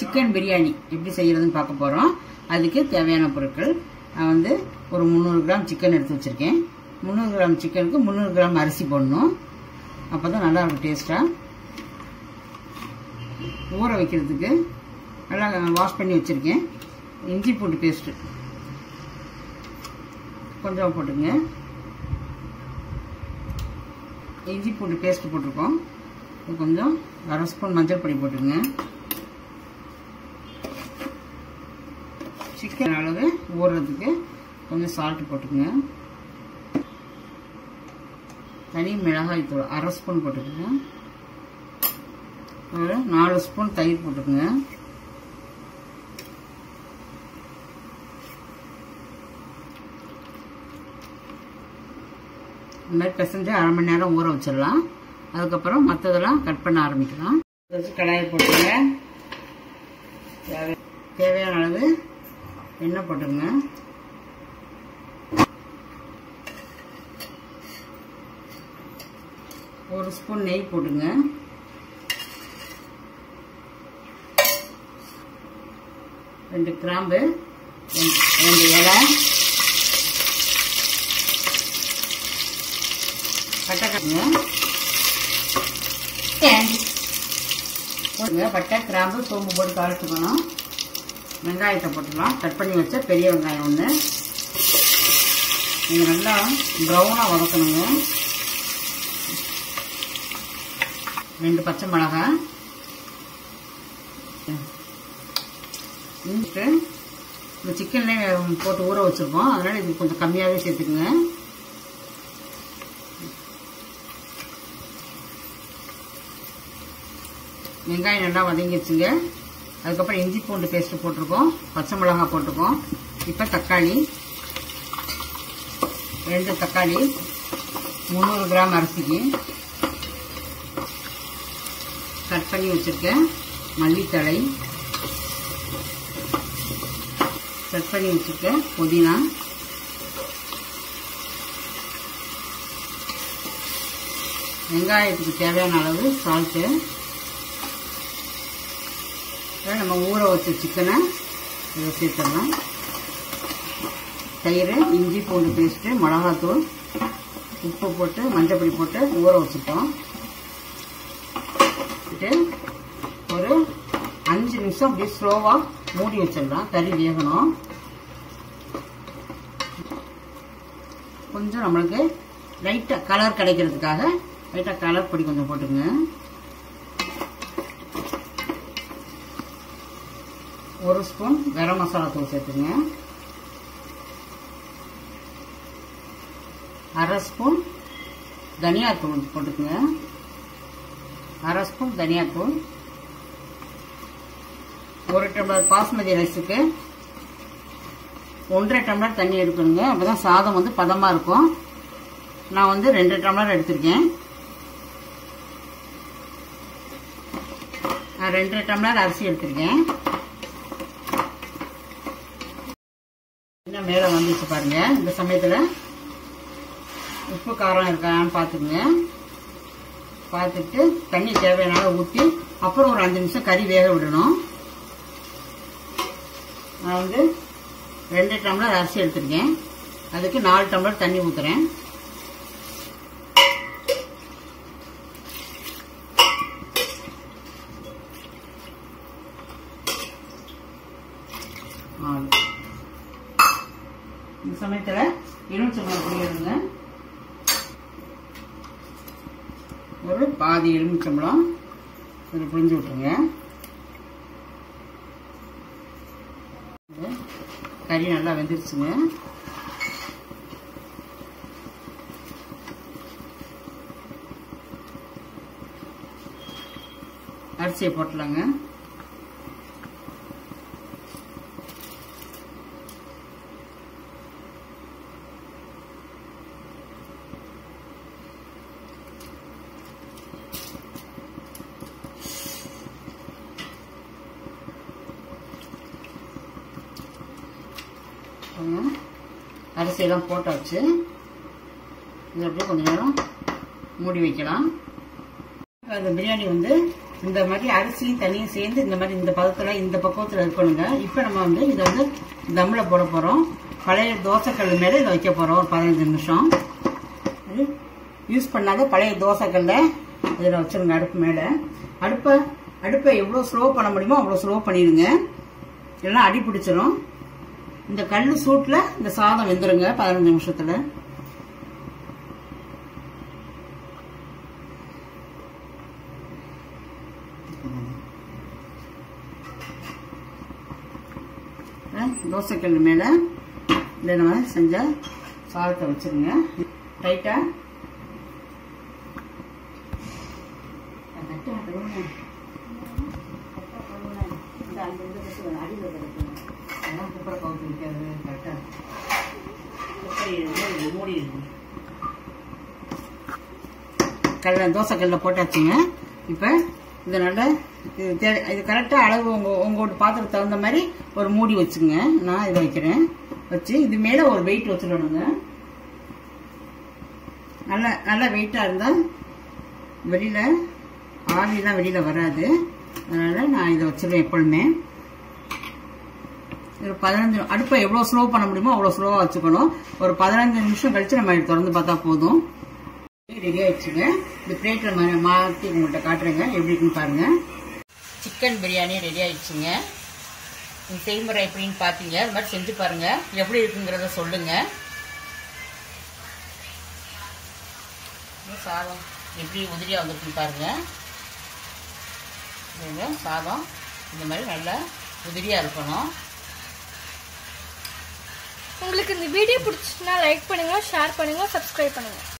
Chicken biryani எப்படி செய்யறதுன்னு பார்க்க போறோம். அதுக்கு தேவையான பொருட்கள் நான் வந்து ஒரு முந்நூறு கிராம் சிக்கன் எடுத்து வச்சிருக்கேன். முந்நூறு கிராம் சிக்கனுக்கு முந்நூறு கிராம் அரிசி போடணும். அப்பதான் நல்லா இருக்கும் டேஸ்டா ஊற வைக்கிறதுக்கு நல்லா வாஷ் பண்ணி வச்சிருக்கேன். இஞ்சி பூண்டு பேஸ்ட் கொஞ்சம் போட்டுங்க இஞ்சி பூண்டு பேஸ்ட் போட்டிருக்கோம். கொஞ்சம் அரை ஸ்பூன் மஞ்சள் பொடி போட்டுருங்க சிக்கன் அளவு ஊறுறதுக்கு கொஞ்சம் சால்ட் போட்டுக்கோங்க. தனி மிளகாய் தூள் அரை ஸ்பூன் போட்டுக்கோங்க. ஒரு நாலு ஸ்பூன் தயிர் போட்டுக்கோங்க. இந்த மாதிரி பிசைஞ்சு அரை மணி நேரம் ஊற வச்சிடலாம். அதுக்கப்புறம் மற்றதெல்லாம் கட் பண்ண ஆரம்பிக்கலாம். கடாயை போட்டுங்க தேவையான அளவு எண்ணெய் போட்டுங்க ஒரு ஸ்பூன் நெய் போட்டுங்க ரெண்டு கிராம்பு ரெண்டு- இலை. பட்டை கட்டுங்க போடுங்க. பட்டை கிராம்பு சோம்பு போட்டு தாளிச்சுக்கணும். வெங்காயத்தை போட்டுக்கலாம். கட் பண்ணி வச்ச பெரிய வெங்காயம் ஒன்று நீங்கள் நல்லா ப்ரௌனாக வதக்கணுங்க. ரெண்டு பச்சை மிளகாய் இஞ்சிட்டு இந்த சிக்கன்லேயே போட்டு ஊற வச்சுருக்கோம். அதனால் இது கொஞ்சம் கம்மியாகவே சேர்த்துக்குங்க. வெங்காயம் நல்லா வதங்கிடுச்சுங்க அதுக்கப்புறம் இஞ்சி பூண்டு பேஸ்ட் போட்டிருக்கோம். பச்சை மிளகாய் போட்டிருக்கோம். இப்போ தக்காளி. ரெண்டு தக்காளி. முந்நூறு கிராம் அரிசிக்கு கட் பண்ணி வச்சுருக்கேன். மல்லித்தழை. கட் பண்ணி வச்சுருக்கேன். புதினா. வெங்காயத்துக்கு தேவையான அளவு சால்ட்டு நம்ம ஊற வச்ச சிக்கனை இதை சேர்த்துடலாம். தயிர் இஞ்சி பூண்டு பேஸ்ட்டு மிளகாத்தூள் உப்பு போட்டு மஞ்சப்பொடி போட்டு ஊற வச்சுட்டோம். வச்சுட்டு ஒரு அஞ்சு நிமிஷம் அப்படியே ஸ்லோவாக மூடி வச்சிடலாம். கறி வேகணும். கொஞ்சம் நம்மளுக்கு லைட்டாக கலர் கிடைக்கிறதுக்காக லைட்டாக கலர் பொடி கொஞ்சம் போட்டுங்க ஒரு ஸ்பூன் கரம் மசாலா தூள் சேர்த்துங்க. அரை ஸ்பூன் தனியாத்தூள் போட்டுக்குங்க. அரை ஸ்பூன் தனியாத்தூள் ஒரு டம்ளர் பாஸ்மதி ரைஸுக்கு ஒன்றரை டம்ளர் தண்ணி எடுக்கணுங்க. அப்பதான் சாதம் வந்து பதமா இருக்கும். நான் வந்து ரெண்டு டம்ளர் எடுத்திருக்கேன். நான் ரெண்டு டம்ளர் அரிசி எடுத்திருக்கேன். மேலே வந்துச்சு பாருங்க. இந்த சமயத்தில் உப்பு காரம் இருக்கான்னு பார்த்துக்குங்க. பார்த்துட்டு தண்ணி தேவையான ஊற்றி அப்புறம் ஒரு அஞ்சு நிமிஷம் கறி வேக விடணும். நான் வந்து ரெண்டு டம்ளர் அரிசி எடுத்திருக்கேன். அதுக்கு நாலு டம்ளர் தண்ணி ஊற்றுறேன் நாலு இந்த சமயத்தில் எலுமிச்சம்பழம் புளியிடுங்க ஒரு பாதி எலுமிச்சம்பழம் இதில் புளிஞ்சு விட்டுருங்க. கறி நல்லா வெந்துருச்சுங்க. அரிசியை போட்டலாங்க. பாருங்க. அரிசியெல்லாம் போட்டாச்சு. இது அப்படியே கொஞ்ச நேரம் மூடி வைக்கலாம். அந்த பிரியாணி வந்து இந்த மாதிரி அரிசியும் தண்ணியும் சேர்ந்து இந்த மாதிரி இந்த பதத்துல இந்த பக்குவத்துல இருக்கணுங்க. இப்போ நம்ம வந்து இதை வந்து தம்ல போட போறோம். பழைய தோசைக்கல் மேல இதை வைக்க போறோம் ஒரு பதினஞ்சு நிமிஷம். யூஸ் பண்ணாத பழைய தோசைக்கல்ல இதில் வச்சிருங்க அடுப்பு மேல. அடுப்பை அடுப்பை எவ்வளோ ஸ்லோ பண்ண முடியுமோ அவ்வளோ ஸ்லோ பண்ணிடுங்க. இல்லைன்னா அடி பிடிச்சிரும். இந்த கல் சூட்டில் இந்த சாதம் வெந்துருங்க பதினஞ்சு நிமிஷத்துல. தோசைக்கல் மேலே. இந்த நம்ம செஞ்ச சாதத்தை வச்சிருங்க. டைட்டாக கடலை தோசைக்கல்ல போட்டாச்சுங்க. இப்போ இது நல்ல இது இது கரெக்டாக அளவு உங்க உங்களோட பாத்திரத்துக்கு தகுந்த மாதிரி ஒரு மூடி வச்சுங்க. நான் இதை வைக்கிறேன். வச்சு இது மேலே ஒரு வெயிட் வச்சிடணுங்க. நல்ல நல்ல வெயிட்டாக இருந்தால் வெளியில் ஆவிலாம் வெளியில் வராது. அதனால் நான் இதை வச்சிருவேன் எப்பொழுதுமே. ஒரு பதினஞ்சு அடுப்பை எவ்வளோ ஸ்லோ பண்ண முடியுமோ அவ்வளோ ஸ்லோவாக வச்சுக்கணும். ஒரு பதினஞ்சு நிமிஷம் கழிச்சு நம்ம திறந்து பார்த்தா போதும். ரெடி ஆயிடுச்சுங்க. இந்த பிளேட்டில் மா மாற்றி உங்கள்கிட்ட காட்டுறேங்க. எப்படி இருக்குன்னு பாருங்க. சிக்கன் பிரியாணி ரெடி ஆயிடுச்சுங்க. இந்த செய்முறை எப்படின்னு பார்த்தீங்க அது மாதிரி செஞ்சு பாருங்க. எப்படி இருக்குங்கிறத சொல்லுங்க. சாதம் எப்படி உதிரியாக வந்துருக்குன்னு பாருங்க. சாதம். இந்த மாதிரி நல்லா உதிரியாக இருக்கணும். உங்களுக்கு இந்த வீடியோ பிடிச்சிச்சுன்னா லைக் பண்ணுங்கள் ஷேர் பண்ணுங்கள் சப்ஸ்கிரைப் பண்ணுங்கள்